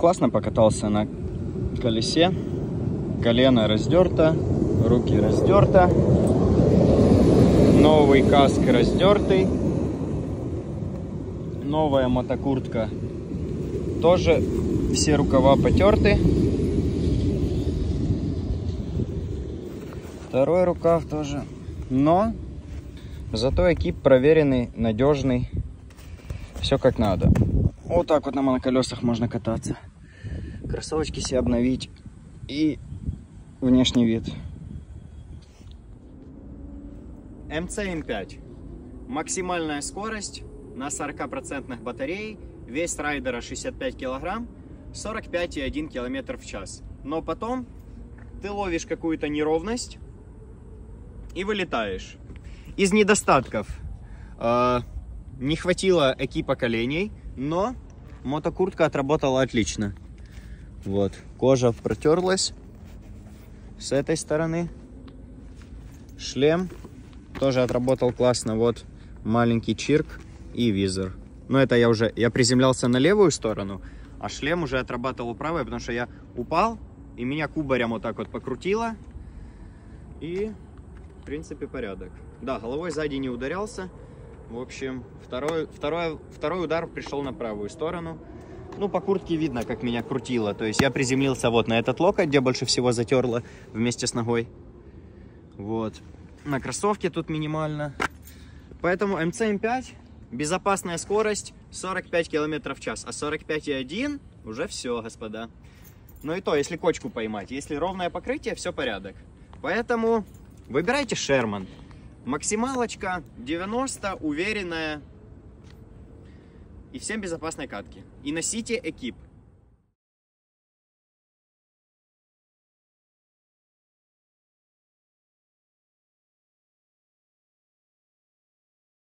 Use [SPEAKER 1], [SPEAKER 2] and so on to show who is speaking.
[SPEAKER 1] классно покатался на колесе. Колено раздерто, руки раздерто. Новый каск раздертый. Новая мотокуртка тоже все рукава потерты. Второй рукав тоже. Но зато экип проверенный, надежный. Все как надо. Вот так вот на моноколесах можно кататься. Кроссовочки себе обновить. И внешний вид. МЦ-М5. Максимальная скорость на 40% батареи. Вес райдера 65 килограмм. 45,1 километр в час. Но потом ты ловишь какую-то неровность и вылетаешь. Из недостатков э, не хватило экипа коленей, но мотокуртка отработала отлично. Вот, кожа протерлась с этой стороны. Шлем тоже отработал классно. Вот маленький чирк и визор. Но это я уже, я приземлялся на левую сторону, а шлем уже отрабатывал правой, потому что я упал, и меня кубарем вот так вот покрутило. И, в принципе, порядок. Да, головой сзади не ударялся. В общем, второй, второй, второй удар пришел на правую сторону. Ну, по куртке видно, как меня крутило. То есть я приземлился вот на этот локоть, где больше всего затерло вместе с ногой. Вот. На кроссовке тут минимально. Поэтому МЦ-М5, безопасная скорость 45 км в час. А 45,1 уже все, господа. Но и то, если кочку поймать. Если ровное покрытие, все порядок. Поэтому выбирайте Шерман. Максималочка 90, уверенная. И всем безопасной катки. И носите экип.